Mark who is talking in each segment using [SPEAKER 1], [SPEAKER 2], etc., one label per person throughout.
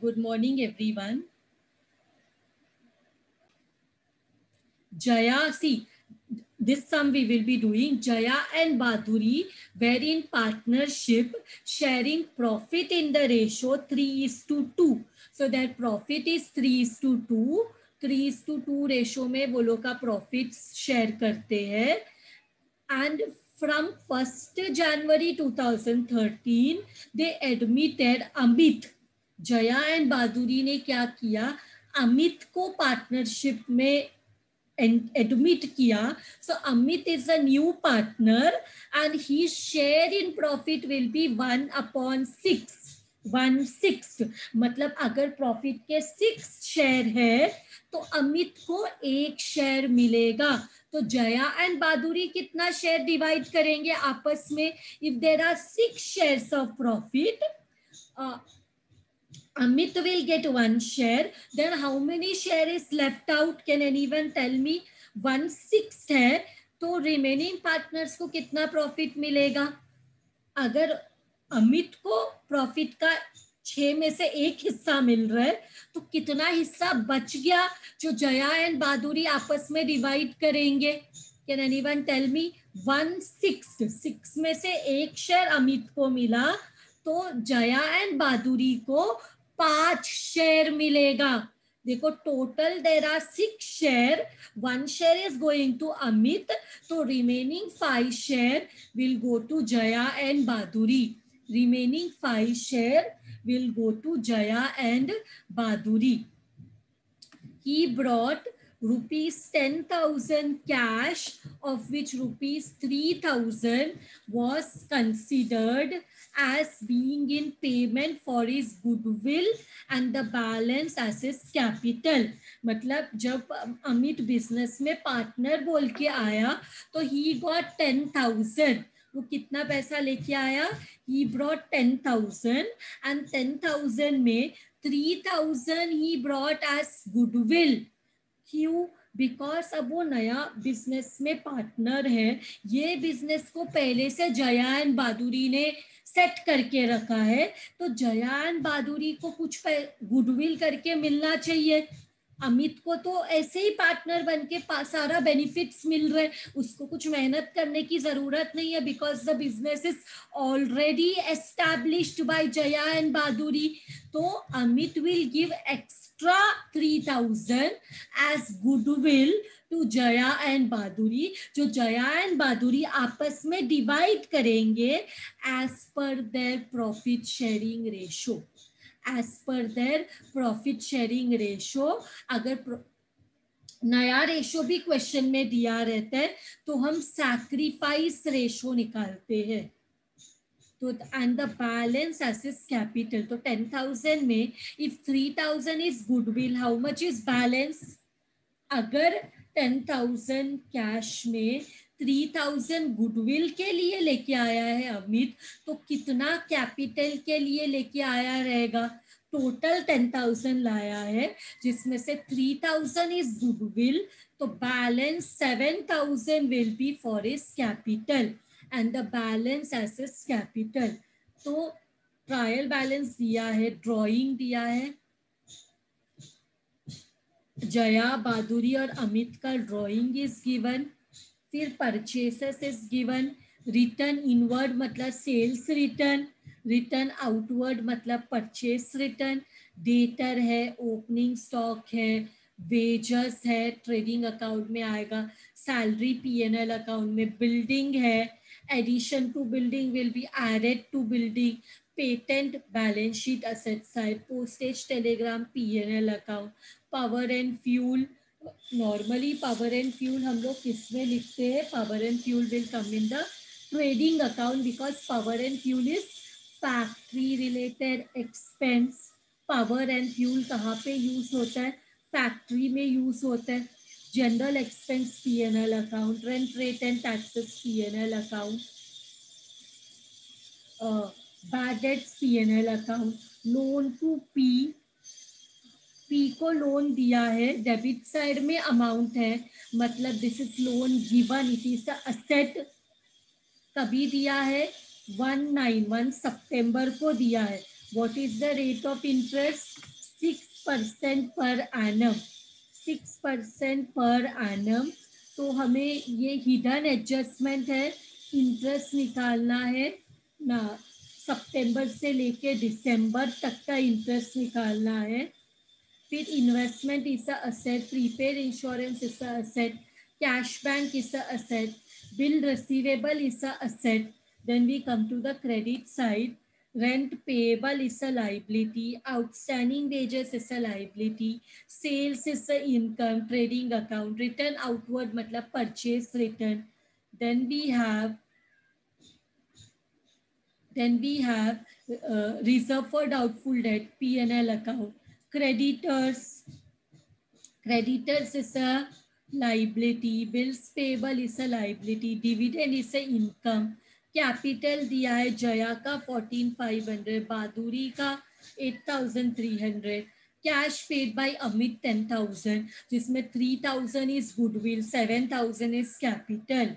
[SPEAKER 1] Good morning, everyone. Jaya, see, this sum we will be doing. Jaya and Baduri were in partnership, sharing profit in the ratio 3 is to 2. So their profit is 3 is to 2. 3 is to 2 ratio में वो लोग का profit share करते हैं and from 1st January 2013 they admitted Amit Jaya and Bahaduri ने क्या किया? अमित को पार्टनरशिप में एडमिट किया। So Amit is a new partner and he share in profit will be one upon six one six मतलब अगर प्रॉफिट के six share है तो अमित को एक शेयर मिलेगा। तो जया एंड बहादुरी कितना शेयर डिवाइड करेंगे आपस में? If there are six share of profit Amit will get one share. Then how many share is left out? Can anyone tell me? One sixth है तो रिमेनिंग पार्टनर्स को कितना प्रॉफिट मिलेगा अगर अमित को प्रॉफिट का छह में से एक हिस्सा मिल रहा है तो कितना हिस्सा बच गया जो जया एंड बहादुरी आपस में डिवाइड करेंगे can any one tell me one six six में से एक शेयर अमित को मिला तो जया एंड बहादुरी को पाँच शेयर मिलेगा। देखो total there are six share one share is going to Amit तो remaining five share will go to Jaya and Bahaduri remaining five share will go to Jaya and Bahaduri he brought rupees 10,000 cash of which rupees 3,000 was considered as being in payment for his goodwill and the balance as his capital. मतलब जब Amit business में partner बोल के आया तो he got ten thousand वो कितना पैसा लेके आया? He brought ten thousand and ten thousand में three thousand he brought as goodwill क्यों? बिकॉज़ अब वो नया बिज़नेस में पार्टनर है, ये बिज़नेस को पहले से जयान बहादुरी ने सेट करके रखा है तो जयान बहादुरी को कुछ गुडविल करके मिलना चाहिए। अमित को तो ऐसे ही पार्टनर बन के सारा बेनिफिट्स मिल रहे उसको कुछ मेहनत करने की ज़रूरत नहीं है because the business is already established by Jaya and Bahaduri तो Amit will give ex extra 3000 as goodwill to Jaya and Bahaduri जो जया एंड बहादुरी आपस में डिवाइड करेंगे as per their profit sharing ratio as per their profit sharing ratio अगर नया ratio भी question में दिया रहता है तो हम सैक्रिफाइस रेशो निकालते हैं। तो and the balance as is capital तो टेन थाउज़ेंड में if three thousand is goodwill how much is balance अगर टेन थाउज़ेंड कैश में थ्री थाउज़ेंड गुडविल के लिए लेके आया है अमित। तो कितना कैपिटल के लिए लेके आया रहेगा? टोटल टेन थाउज़ेंड लाया है, जिसमें से थ्री थाउज़ेंड इज़ गुडविल तो balance seven thousand will be for is capital and the balance as capital तो ट्रायल बैलेंस दिया है ड्राइंग दिया है। जया बहादुरी और अमित का ड्राइंग इज़ गिवन फिर purchases is given return inward मतलब सेल्स रिटर्न रिटर्न आउटवर्ड मतलब परचेस रिटर्न डेटर है ओपनिंग स्टॉक है वेजर्स है ट्रेडिंग अकाउंट में आएगा सैलरी पीएनएल अकाउंट में बिल्डिंग है addition to building will be added to building patent balance sheet asset side postage telegram PNL account power and fuel normally power and fuel हम लोग किसमें लिखते हैं? Power and fuel will come in the trading account because power and fuel is factory related expense power and fuel कहाँ पे use होता है? Factory में यूज़ होता है। General expense P N L account rent rate and taxes P N L account bad debts P N L account loan to P P को loan दिया है डेबिट साइड में अमाउंट है मतलब this is loan given it is asset कभी दिया है one nine one सितंबर को दिया है। What is the rate of interest? 6% per annum 6% per annum तो हमें ये हिडन एडजस्टमेंट है इंटरेस्ट निकालना है, ना सितंबर से लेके दिसंबर तक का इंटरेस्ट निकालना है। फिर investment is asset prepaid insurance is asset cash bank is asset bill receivable is asset then we come to the credit side rent payable is a liability outstanding wages is a liability sales is a income trading account return outward matlab purchase return then we have then we have uh, reserve for doubtful debt p&l account creditors. Creditors is a liability. Bills payable is a liability. Dividend is a income. Fourteen five hundred बहादुरी का eight thousand three hundred cash paid by Amit ten thousand जिसमें three thousand is goodwill seven thousand is capital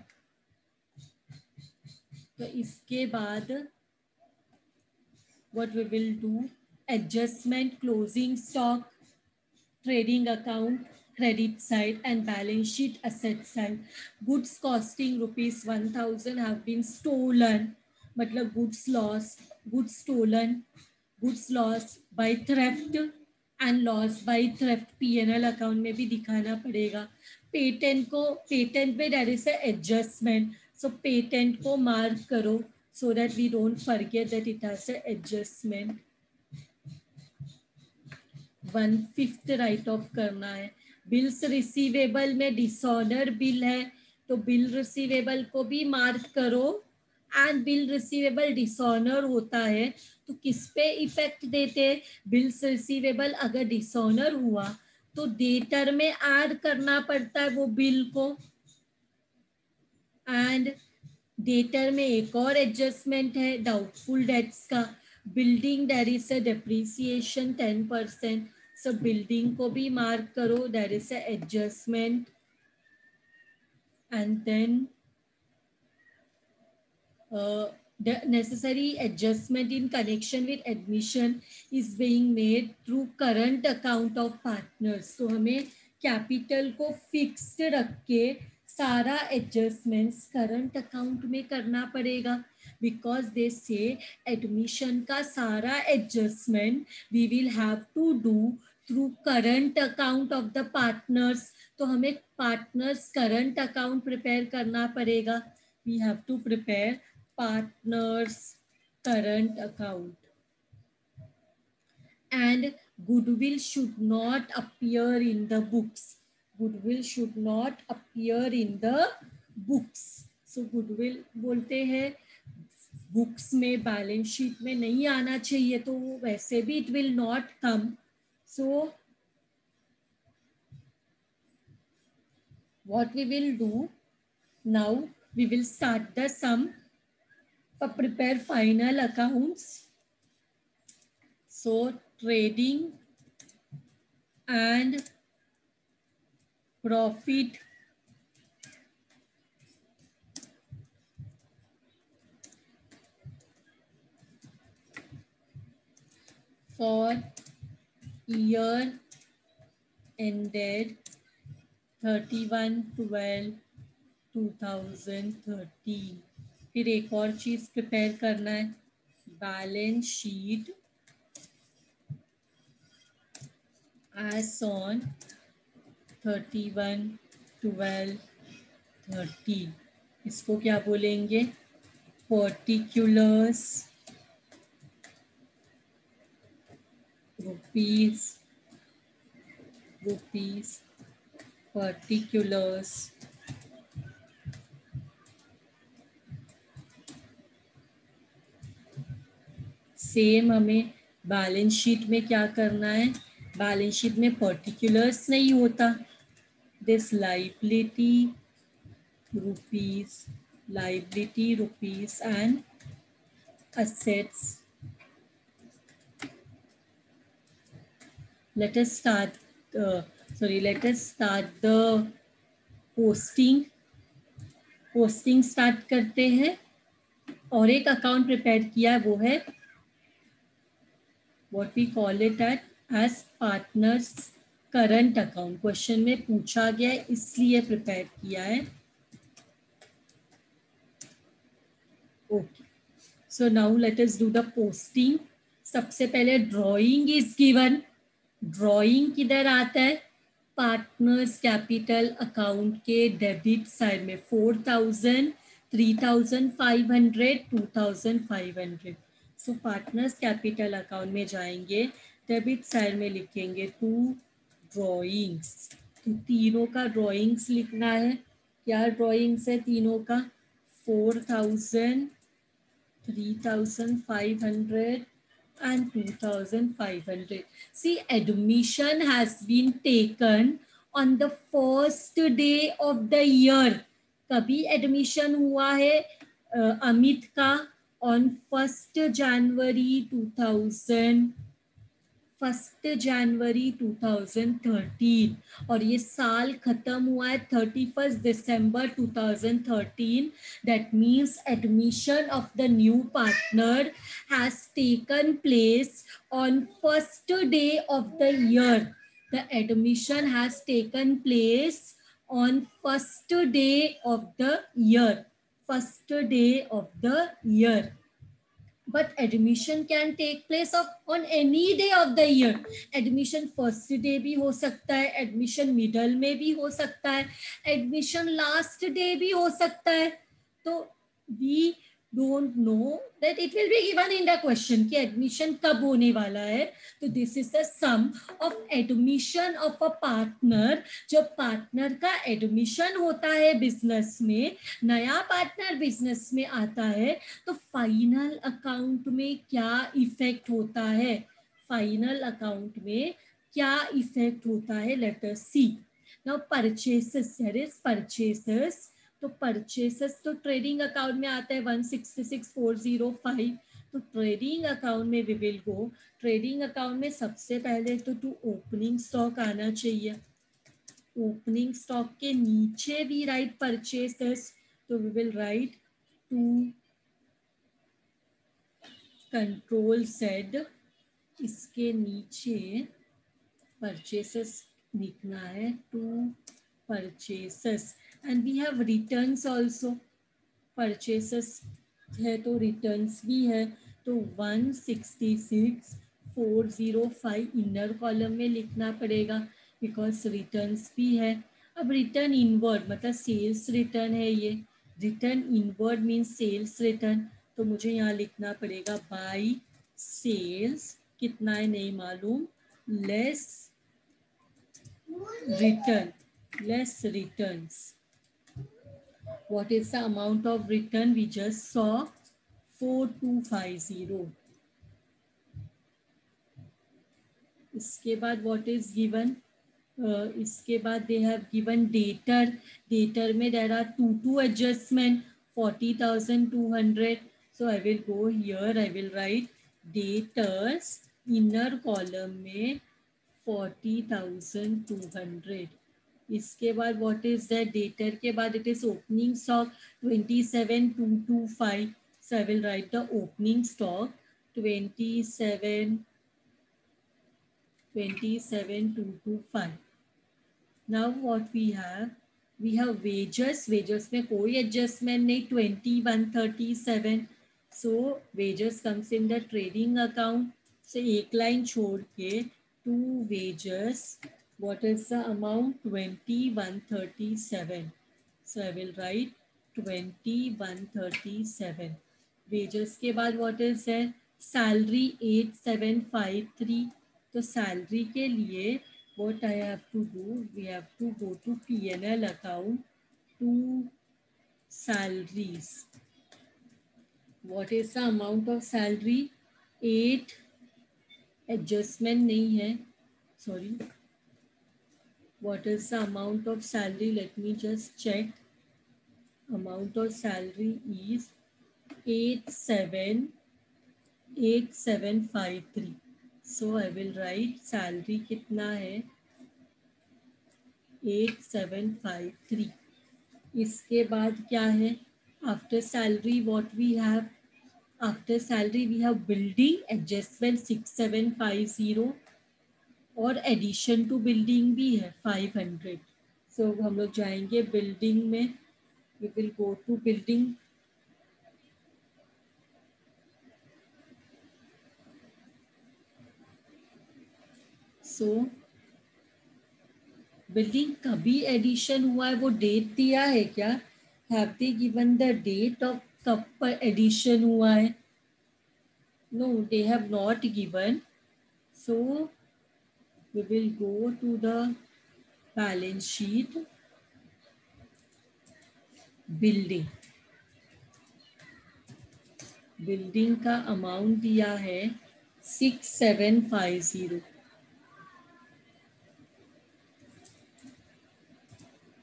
[SPEAKER 1] तो इसके बाद what we will do? Adjustment closing stock trading account credit side and balance sheet asset side goods costing rupees 1000 have been stolen matlab goods lost goods stolen goods lost by theft and loss by theft pnl account में भी दिखाना पड़ेगा patent को patent में date is adjustment so patent को mark करो so that we don't forget that it has an adjustment. One fifth write off करना है। बिल्स रिसीवेबल में डिसऑर्डर बिल है तो बिल रिसीवेबल को भी मार्क करो एंड बिल रिसीवेबल डिसऑनर होता है तो किस पे इफ़ेक्ट देते बिल्स रिसीवेबल अगर डिसऑनर हुआ तो डेटर में ऐड करना पड़ता है वो बिल को। एंड डेटर में एक और एडजस्टमेंट है डाउटफुल डेट्स का। Building there is a depreciation ten percent सब बिल्डिंग को भी मार्क करो there is adjustment and then the necessary adjustment in connection with admission is being made through current account of partners. हमें capital को fixed रख के सारा adjustments current account में करना पड़ेगा। बिकॉज़ दे से एडमिशन का सारा adjustment we will have to do through current account of the partners तो हमें पार्टनर्स करंट अकाउंट प्रिपेयर करना पड़ेगा। We have to prepare partners current account and goodwill should not appear in the books goodwill should not appear in the books. So goodwill बोलते हैं books में balance sheet में नहीं आना चाहिए तो वैसे भी it will not come so what we will do now we will start the sum for prepare final accounts. So trading and profit. For year ended 31 12 2013 फिर एक और चीज़ प्रिपेयर करना है। Balance sheet on thirty one twelve thirty इसको क्या बोलेंगे? Particulars rupees rupees particulars same हमें balance sheet में क्या करना है? बैलेंस शीट में पर्टिकुलर्स नहीं होता। This liability, rupees liability, rupees and assets. Let us start uh, sorry let us start the posting. Posting start करते हैं। और एक अकाउंट प्रिपेयर किया वो है। What we call it at as partners current account question में पूछा गया है इसलिए प्रिपेयर किया है। Okay so now let us do the posting सबसे पहले ड्राइंग इज़ गिवन ड्राइंग किधर आता है? पार्टनर्स कैपिटल अकाउंट के डेबिट साइड में four thousand, three thousand five hundred, two thousand five hundred. So partners capital account में जाएँगे, debit side में लिखेंगे टू ड्रॉइंग्स। तो तीनों का ड्रॉइंग्स लिखना है। क्या ड्रॉइंग्स है तीनों का? Four thousand, three thousand five hundred and 2500 see admission has been taken on the first day of the year कभी एडमिशन हुआ है अमित का ऑन फ़र्स्ट जनवरी 2000 फ़र्स्ट जनवरी 2013 और ये साल खत्म हुआ है थर्टी फ़र्स्ट दिसंबर 2013 that means admission of the new partner has taken place on first day of the year the admission has taken place on first day of the year first day of the year but admission can take place of on any day of the year admission first day भी हो सकता है admission middle में भी हो सकता है admission last day भी हो सकता है तो we don't know that it will be given in the question कि एडमिशन कब होने वाला है। तो this is the sum of admission of a partner जब पार्टनर का एडमिशन होता है बिज़नेस में, नया पार्टनर बिज़नेस में आता है तो फाइनल अकाउंट में क्या इफ़ेक्ट होता है? फाइनल अकाउंट में क्या इफ़ेक्ट होता है? Later see now purchases purchases तो परचेसेस तो ट्रेडिंग अकाउंट में आता है one sixty six four zero five तो ट्रेडिंग अकाउंट में we will go trading account में सबसे पहले तो टू ओपनिंग स्टॉक आना चाहिए। ओपनिंग स्टॉक के नीचे भी राइट परचेसेस तो we will write to control said इसके नीचे परचेसेस लिखना है to purchases and we have returns also purchases है तो रिटर्न्स भी है. तो 166 405 इनर कॉलम में लिखना पड़ेगा बिकॉज़ रिटर्न्स भी है. अब रिटर्न इनवर्ड मतलब सेल्स रिटर्न है ये. Return inward means sales return तो मुझे यहाँ लिखना पड़ेगा बाई सेल्स कितना है नहीं मालूम. Less return less returns. What is the amount of return we just saw 4250 इसके बाद is given uh, इसके बाद they have given dater dater में there are two two adjustment 40200 so I will go here I will write daters inner column में 40200 इसके बाद what is that debtor के बाद it is opening stock twenty seven two two five so I will write the opening stock twenty seven twenty seven two two five now what we have we have wages wages में कोई adjustment नहीं. Twenty one thirty seven so wages comes in the trading what is the amount 2137 so i will write 2137 wages के बाद what is है salary 8753 तो salary के लिए what I have to do we have to go to PNL account to salaries what is the amount of salary 8 adjustment नहीं है sorry what is the amount of salary let me just check amount of salary is 878753 so i will write salary kitna hai 8753 इसके बाद क्या है after salary what we have after salary we have building adjustment six seven five zero और addition to building भी है five hundred सो हम लोग जाएँगे बिल्डिंग में. We will go to building so building कभी एडिशन हुआ है. वो डेट दिया है क्या? Have they given the date of कब पर एडिशन हुआ है? No they have not given so we will go to the balance sheet building building का अमाउंट दिया है six seven five zero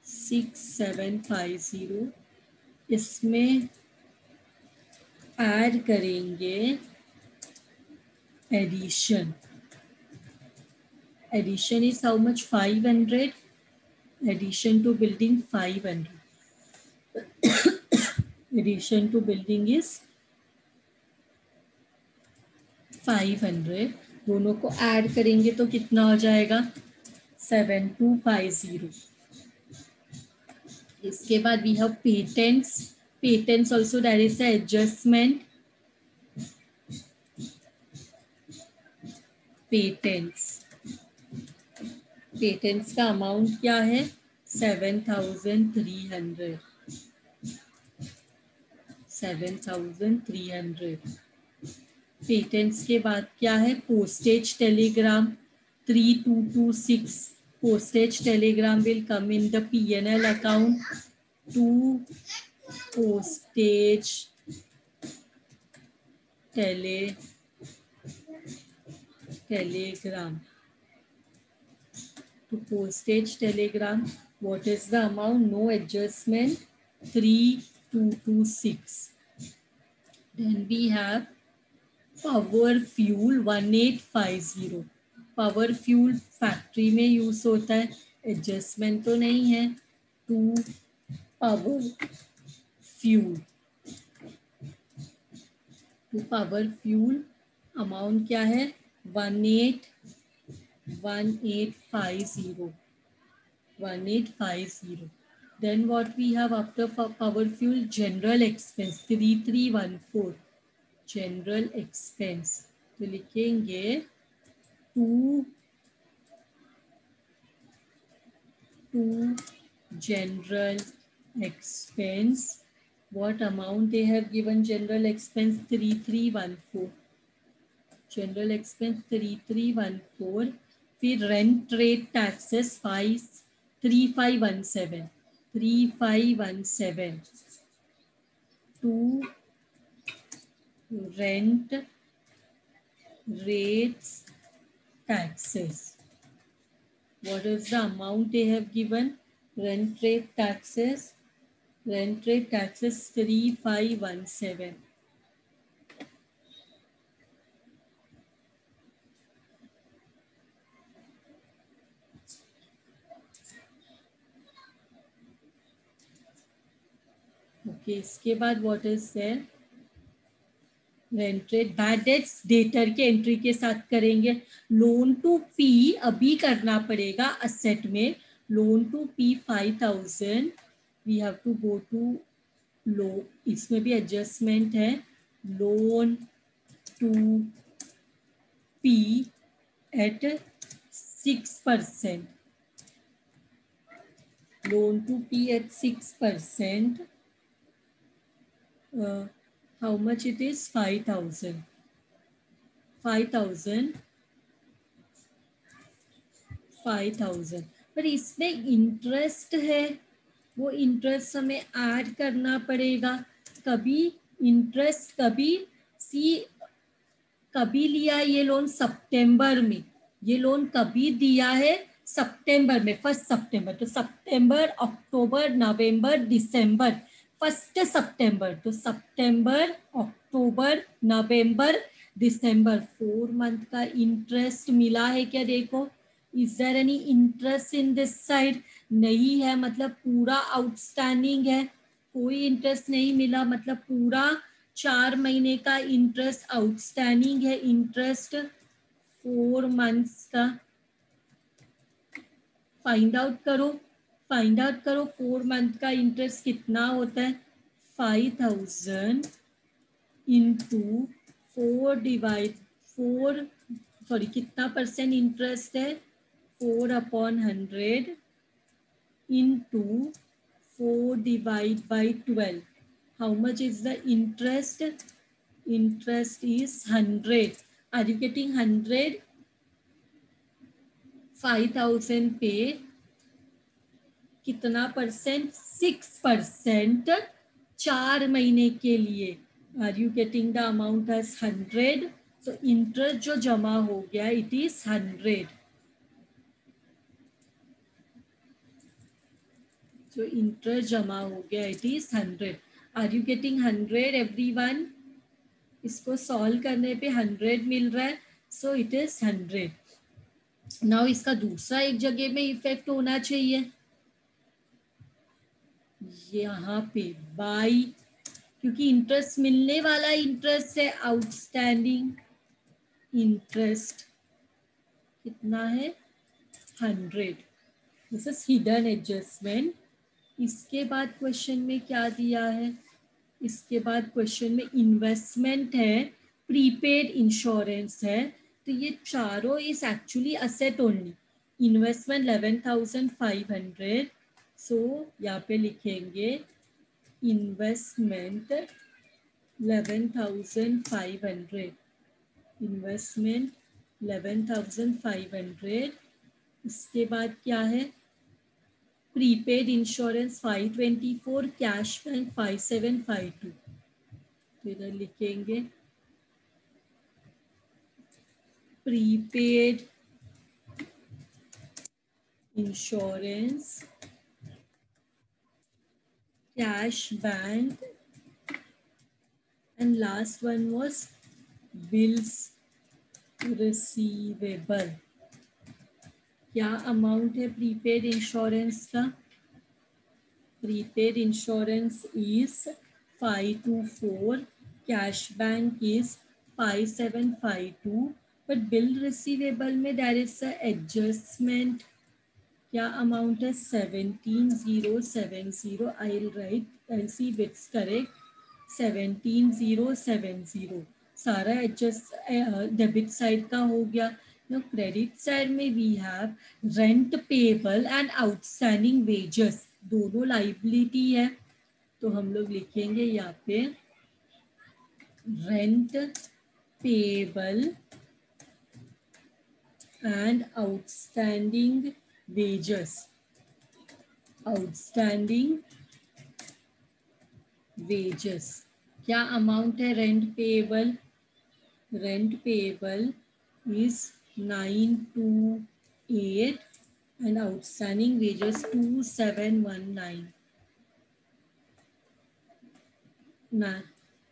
[SPEAKER 1] six seven five zero इसमें add करेंगे addition much five hundred addition to building five hundred addition to building is five hundred दोनों को add करेंगे तो कितना हो जाएगा? सेवन टू फाइव ज़ीरो इसके बाद we have patents patents also there is adjustment patents patents का अमाउंट क्या है? Seven thousand three hundred seven thousand three hundred patents के बाद क्या है? Postage telegram three two two six postage telegram will come in the P&L account. To postage tele telegram. To postage telegram what is the amount no adjustment 3226 then we have power fuel 1850 power fuel factory में use होता है adjustment तो नहीं है to power fuel to power fuel amount क्या है one eight one eight five zero one eight five zero then what we have after power fuel general expense three three one four general expense तो लिखेंगे to to general expense what amount they have given general expense 3314 general expense 3314 फिर rent rate taxes five three five one rates taxes. What is the amount they have given? Rent rate taxes. Rent rate taxes 3517 Okay, इसके बाद what is there? रेंट्रेड bad debts debtor के entry के साथ करेंगे। Loan to P अभी करना पड़ेगा असेट में। Loan to P five thousand we have to go to loan इसमें भी एडजस्टमेंट है। Loan to P at six percent loan to P at six percent how much it is? 5000 5000 5000 पर इसमें interest है। वो इंटरेस्ट हमें add करना पड़ेगा। कभी इंटरेस्ट कभी सी कभी लिया ये लोन सितंबर में। ये लोन कभी दिया है? सितंबर में। फ़र्स्ट सितंबर तो सितंबर अक्टूबर नवंबर दिसंबर फ़र्स्ट सितंबर तो सितंबर, अक्टूबर, नवंबर, दिसंबर। फोर मंथ का इंटरेस्ट मिला है क्या? देखो is there any interest in this side नहीं है मतलब पूरा आउटस्टैंडिंग है। कोई इंटरेस्ट नहीं मिला मतलब पूरा चार महीने का इंटरेस्ट आउटस्टैंडिंग है इंटरेस्ट फोर मंथ्स का। फाइंड आउट करो। फाइंड आउट करो फोर मंथ का इंटरेस्ट कितना होता है? Five thousand into four divide four sorry कितना परसेंट इंटरेस्ट है? Four upon hundred into four divide by twelve how much is the interest? Interest is 100 are you getting 100 5000 पे कितना percent six percent चार महीने के लिए। Are you getting the amount as hundred तो interest जो जमा हो गया इट इज़ हंड्रेड जो इंटरेस्ट जमा हो गया it is hundred are you getting hundred every one इसको सॉल्व करने पे हंड्रेड मिल रहा है so it is hundred now इसका दूसरा एक जगह में इफ़ेक्ट होना चाहिए। यहाँ पे बाई क्योंकि इंटरेस्ट मिलने वाला इंटरेस्ट है आउटस्टैंडिंग इंटरेस्ट कितना है? Hundred this is hidden adjustment इसके बाद क्वेश्चन में क्या दिया है? इसके बाद क्वेश्चन में इन्वेस्टमेंट है प्रीपेड इंश्योरेंस है। तो ये चारों is actually asset only investment 11,500 so so, यहाँ पे लिखेंगे investment eleven thousand five hundred investment eleven thousand five hundred इसके बाद क्या है? Prepaid insurance five twenty four cash bank five seven five two तो इधर लिखेंगे prepaid insurance cash bank and last one was bills receivable. क्या amount है prepaid insurance का? Prepaid insurance is five two four cash bank is five seven five two but bill receivable में there is adjustment क्या amount है? Seventeen zero seven zero I right I see bits correct seventeen zero seven zero सारा adjust debit side का हो गया। No credit side में we have rent payable and outstanding wages दोनों liability है। तो हम लोग लिखेंगे यहाँ पे rent payable and outstanding wages. Outstanding wages. क्या अमाउंट है? Nine two eight and outstanding wages two seven one nine ना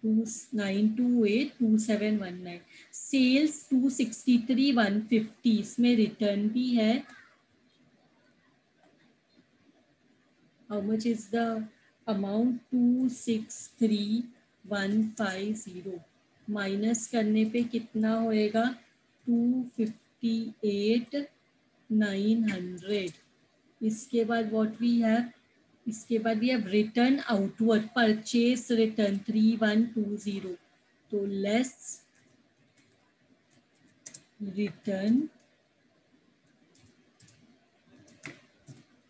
[SPEAKER 1] two nine two eight two seven one nine sales two sixty three one fifty इसमें return भी है how much is the amount? 263150 minus करने पे कितना होएगा? 258900 इसके बाद व्हाट वी हैव इसके बाद have return outward purchase return 3120 तो less return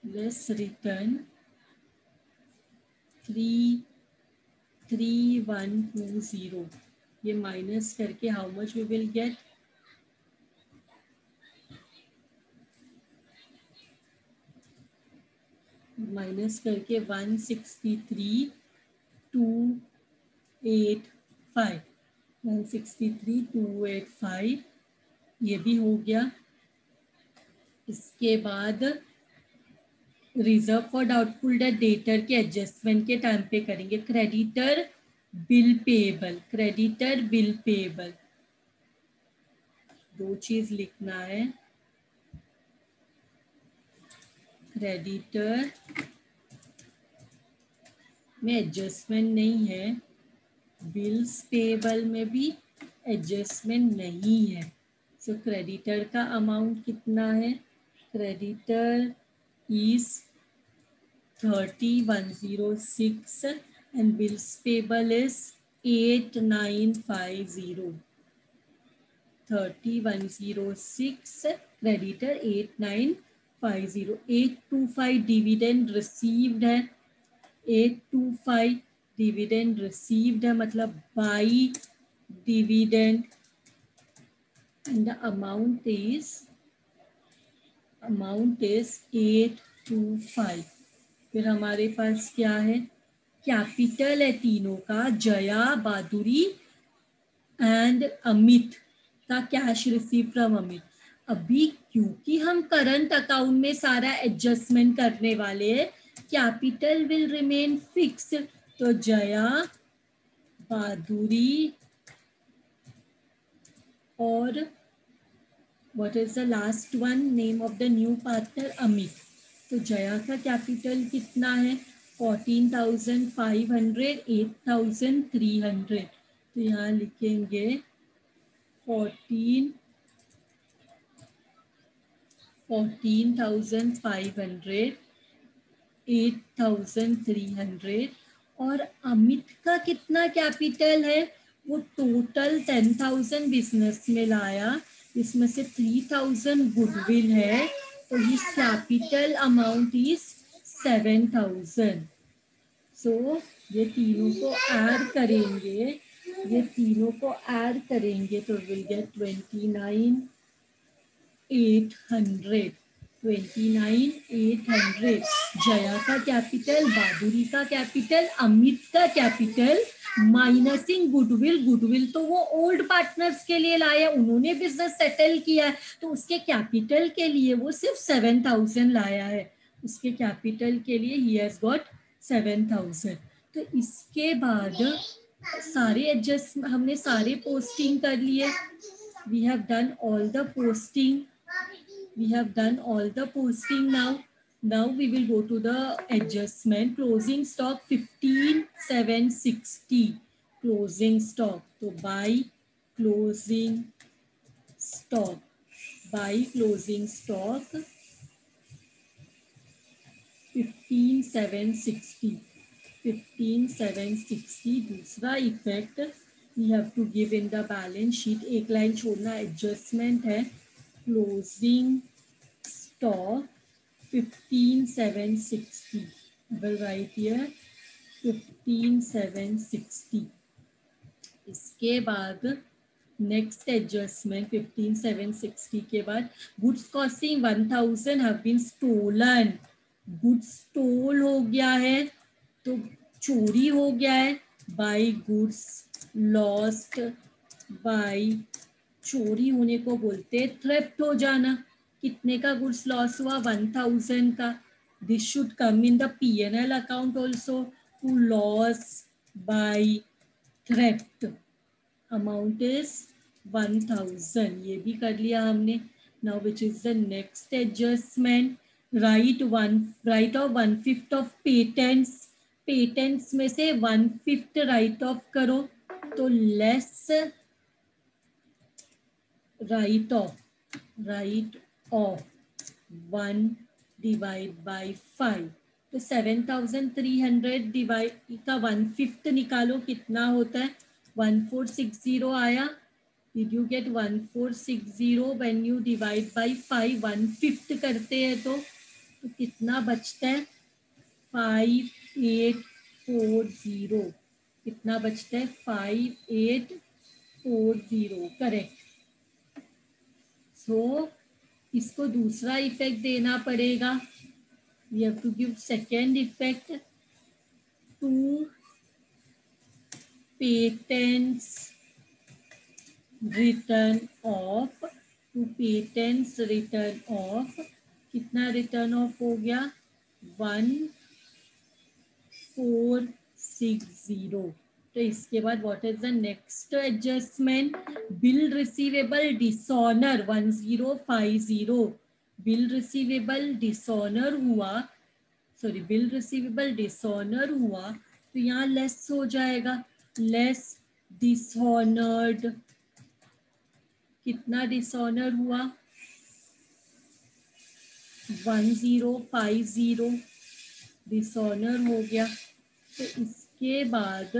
[SPEAKER 1] less return three three one two zero ये माइनस करके how much we will get minus करके one sixty three two eight five one sixty three two eight five ये भी हो गया। इसके बाद reserve for doubtful debt debtor के एडजस्टमेंट के टाइम पे करेंगे। Creditor bill payable creditor bill payable दो चीज़ लिखना है। क्रेडिटर में एडजस्टमेंट नहीं है। बिल्स पेबल में भी एडजस्टमेंट नहीं है। सो so, क्रेडिटर का अमाउंट कितना है? Creditor is thirty one zero six and bills payable is eight nine five zero thirty one zero six creditor eight nine five zero eight two five dividend received है. Eight two five dividend received है मतलब and the amount is amount is eight two five फिर हमारे पास क्या है? Capital है तीनों का, जया बहादुरी एंड अमित। का कैश रिसीव फ्रॉम अमित। अभी क्योंकि हम करंट अकाउंट में सारा एडजस्टमेंट करने वाले हैं कैपिटल विल रिमेन फिक्स तो जया बहादुरी और what is the last one name of the new partner Amit. तो जया का कैपिटल कितना है? Fourteen thousand five hundred eight thousand three hundred तो यहाँ लिखेंगे fourteen fourteen thousand five hundred eight thousand three hundred और अमित का कितना कैपिटल है? वो टोटल टेन थाउज़ेंड बिज़नेस में लाया। इसमें से थ्री थाउज़ेंड गुडविल है। तो his capital amount is seven thousand so ये तीनों को ऐड करेंगे, ये तीनों को ऐड करेंगे तो will get twenty nine eight hundred twenty nine eight hundred Jaya का कैपिटल बादुरी का कैपिटल अमित का कैपिटल माइनसिंग गुडविल। गुडविल तो वो ओल्ड पार्टनर्स के लिए लाया उन्होंने बिज़नेस सेटल किया तो उसके कैपिटल के लिए वो सिर्फ़ सेवन थाउज़ेंड लाया है। उसके कैपिटल के लिए ही हैज़ गॉट सेवन थाउज़ेंड तो इसके बाद सारे एडजस्ट हमने सारे पोस्टिंग कर लिए। We have done all the posting we have done all the posting now now we will go to the adjustment closing stock 15760 closing stock so buy closing stock buy closing stock 15760 15760 दूसरा effect we have to give in the balance sheet एक line छोड़ना adjustment है closing stock 15760 will write here 15760 इसके बाद next adjustment 15760 के बाद goods costing 1000 have been stolen goods stole हो गया है तो चोरी हो गया है. बाय गुड्स लॉस्ट बाय चोरी होने को बोलते थ्रेफ्ट हो जाना। कितने का गुड्स लॉस हुआ? वन थाउज़ेंड का। This should come in the P N L account also to loss by theft amount is one thousand ये भी कर लिया हमने। Now which is the next adjustment write one write off one fifth of patents patents में से one fifth write off करो। तो less write off. Write off. 1 divide by 5 तो 7300 डिवाइड का वन फिफ्थ निकालो कितना होता है? 1460 आया। Did you get 1460 when you divide by 5 one fifth करते हैं तो, तो कितना बचता है? 5840 कितना बचता है? 5840 करेक्ट सो so, इसको दूसरा इफ़ेक्ट देना पड़ेगा। We have to give second effect to patents written off to patents written off कितना रिटर्न ऑफ़ हो गया? वन फोर सिक्स ज़ीरो तो इसके बाद what is the next adjustment bill receivable dishonour one zero five zero bill receivable dishonour हुआ। Sorry bill receivable dishonour हुआ। तो यहाँ लेस हो जाएगा। लेस डिसऑनर्ड कितना डिसऑनर हुआ? One zero five zero dishonour हो गया। तो इसके बाद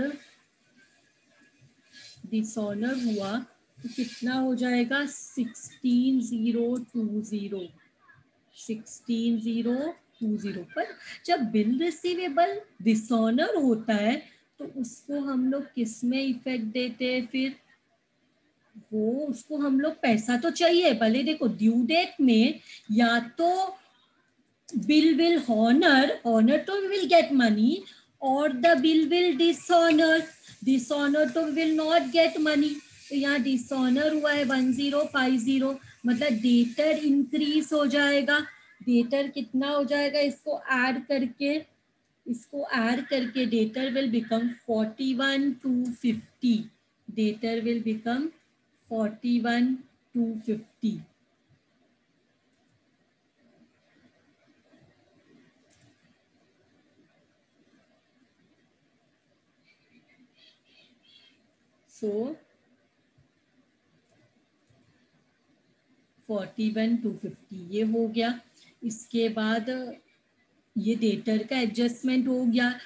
[SPEAKER 1] डिसऑनर हुआ तो कितना हो जाएगा? Sixteen zero two zero. Sixteen zero two zero पर जब बिल रिसीवेबल डिसऑनर होता है तो उसको हम लोग किसमें इफ़ेक्ट देते हैं फिर? वो उसको हम लोग पैसा तो चाहिए, भले देखो ड्यू डेट में या तो बिल विल हॉनर हॉनर तो विल गेट मनी और the bill will dishonour dishonour तो विल नॉट गेट मनी तो यहाँ डिसऑनर हुआ है वन ज़ीरो फाइव ज़ीरो मतलब डेटर इंक्रीज हो जाएगा. डेटर कितना हो जाएगा? इसको ऐड करके, इसको ऐड करके debtor will become forty one two fifty debtor will become forty one two fifty so forty one two fifty ये हो गया। इसके बाद, ये डेटर का एडजस्टमेंट हो गया।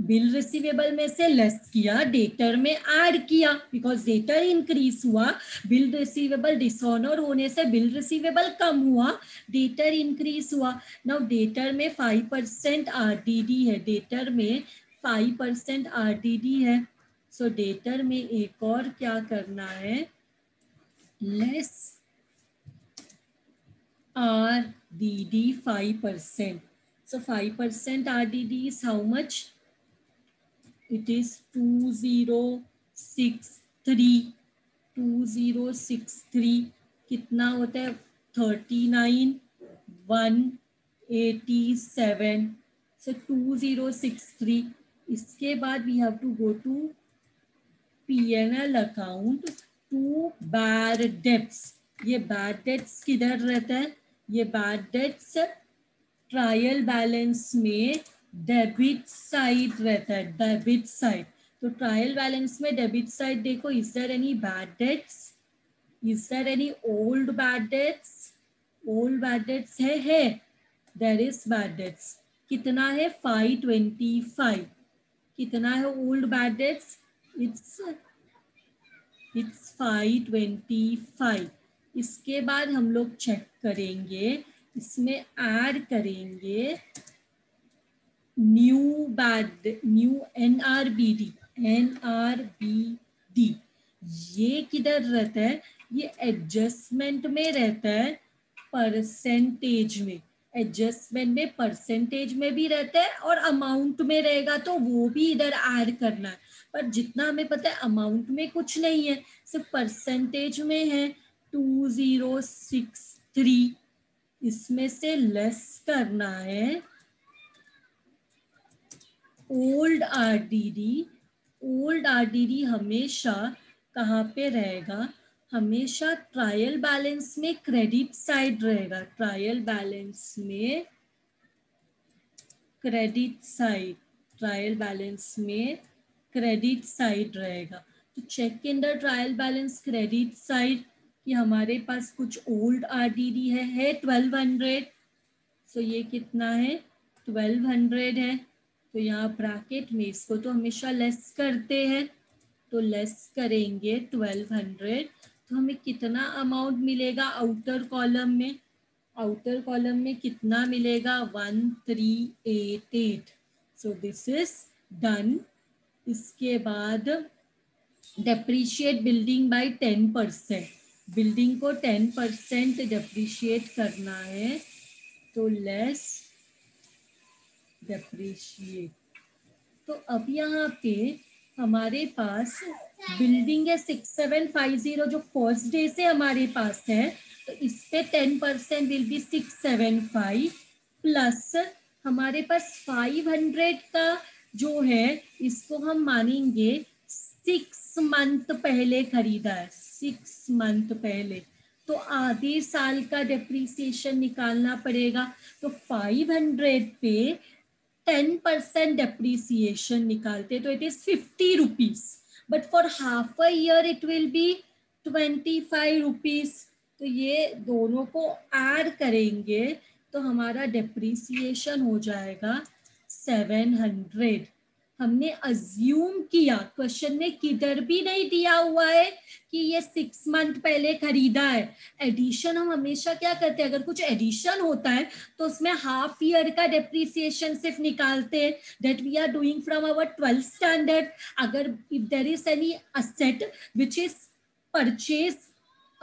[SPEAKER 1] बिल रिसीवेबल में से लेस किया डेटर में ऐड किया। बिकॉज़ डेटर इंक्रीज हुआ बिल रिसीवेबल डिसऑनर होने से बिल रिसीवेबल कम हुआ डेटर इंक्रीज हुआ। नाउ डेटर में फाइव परसेंट आर है। डेटर में फाइव परसेंट आर है। सो so, डेटर में एक और क्या करना है? Less R D D five percent so five percent R D D is how much two zero six three कितना होता है? Thirty nine one eighty seven so two zero six three इसके बाद we have to go to PNL account to bad debts ये bad debts किधर रहता है? ये बैड डेट्स ट्रायल बैलेंस में डेबिट साइड रहता है डेबिट साइड तो ट्रायल बैलेंस में डेबिट साइड देखो is there any bad debts is there any old bad debts old bad debts है है. देर इज़ बैड डेट्स कितना है? फाइव ट्वेंटी फाइव कितना है old bad debts it's it's five twenty five इसके बाद हम लोग चेक करेंगे। इसमें ऐड करेंगे new bad new N R B D N R B D ये किधर रहता है? ये एडजस्टमेंट में रहता है परसेंटेज में। एडजस्टमेंट में परसेंटेज में भी रहता है और अमाउंट में रहेगा तो वो भी इधर ऐड करना है। पर जितना हमें पता है अमाउंट में कुछ नहीं है, सिर्फ़ परसेंटेज में है टू ज़ीरो सिक्स थ्री इसमें से लेस करना है ओल्ड आरडीडी ओल्ड आरडीडी हमेशा कहाँ पे रहेगा? हमेशा ट्रायल बैलेंस में क्रेडिट साइड रहेगा। ट्रायल बैलेंस में क्रेडिट साइड ट्रायल बैलेंस में क्रेडिट साइड रहेगा। तो check in the trial balance credit side कि हमारे पास कुछ ओल्ड आरडीडी है है ट्वेल्व हंड्रेड सो ये कितना है? ट्वेल्व हंड्रेड है। तो यहाँ ब्रैकेट में इसको तो हमेशा लेस करते हैं। तो लेस करेंगे ट्वेल्व हंड्रेड तो हमें कितना अमाउंट मिलेगा आउटर कॉलम में? आउटर कॉलम में कितना मिलेगा? One three eight eight so this is done इसके बाद depreciate building by ten percent building को टेन परसेंट डेप्रीशिएट करना है तो लेस डेप्रीशिएट तो अब यहाँ पे हमारे पास बिल्डिंग है सिक्स सेवन फाइव ज़ीरो जो फ़र्स्ट डे से हमारे पास है तो इस पे ten percent will be six seven five plus हमारे पास फाइव हंड्रेड का जो है, इसको हम मानेंगे सिक्स मंथ पहले खरीदा है सिक्स मंथ पहले। तो आधे साल का डेप्रीसिएशन निकालना पड़ेगा तो फाइव हंड्रेड पे टेन परसेंट डेप्रीसिएशन निकालते तो it is fifty rupees but for half a year it will be twenty five rupees तो ये दोनों को ऐड करेंगे तो हमारा डिप्रिसिएशन हो जाएगा सेवन हंड्रेड हमने अज्यूम किया क्वेश्चन में किधर भी नहीं दिया हुआ है कि ये सिक्स मंथ पहले खरीदा है। एडिशन हम हमेशा क्या करते हैं? अगर कुछ एडिशन होता है तो उसमें हाफ़ ईयर का डिप्रिसिएशन सिर्फ़ निकालते हैं। That we are doing from our twelfth standard अगर if there is any asset which is purchase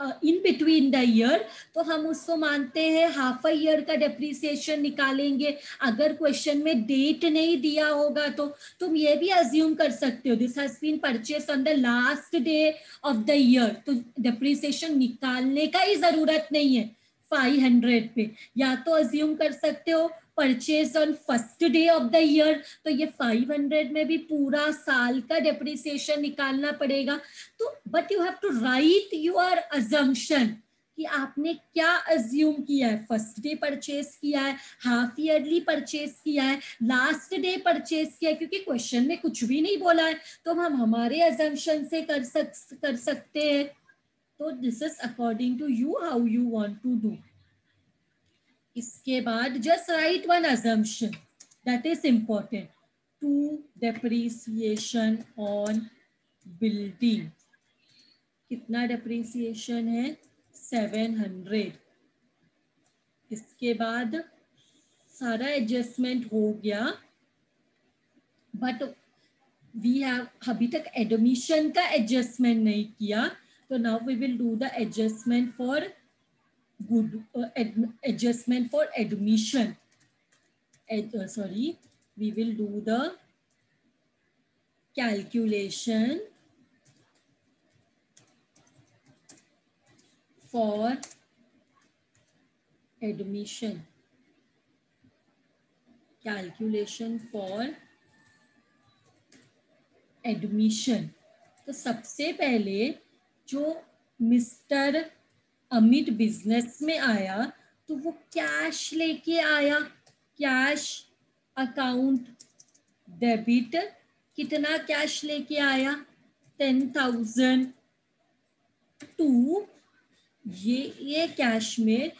[SPEAKER 1] in between the year तो हम उसको मानते हैं हाफ़ अ ईयर का डेप्रिसिएशन निकालेंगे। अगर क्वेश्चन में डेट नहीं दिया होगा तो तुम ये भी अज्यूम कर सकते हो this has been purchase on the last day of the year तो डेप्रिसिएशन निकालने का ही ज़रूरत नहीं है फाइव हंड्रेड पे। या तो अज्यूम कर सकते हो purchase on first day of the year तो ये 500 में भी पूरा साल का डेप्रिसिएशन निकालना पड़ेगा। तो but you have to write your assumption कि आपने क्या अज्यूम किया है? फ़र्स्ट डे परचेज किया है हाफ़ ईयरली परचेज किया है लास्ट डे परचेज किया है, क्योंकि क्वेश्चन में कुछ भी नहीं बोला है। तो हम हमारे अजम्पन से कर सक, कर सकते हैं। तो this is according to you how you want to do इसके बाद just write one assumption that is important to depreciation on building कितना डेप्रीसिएशन है? सेवन हंड्रेड इसके बाद सारा एडजस्टमेंट हो गया. बट वी हैव अभी तक एडमिशन का एडजस्टमेंट नहीं किया. तो now we will do the adjustment for good uh, ad, adjustment for admission. Ad, uh, sorry, we will do the calculation for admission. Calculation for admission. तो सबसे पहले जो मिस्टर अमित बिज़नेस में आया तो वो कैश लेके आया। कैश अकाउंट डेबिट कितना कैश लेके आया? टेन थाउज़ेंड टू ये ये कैश में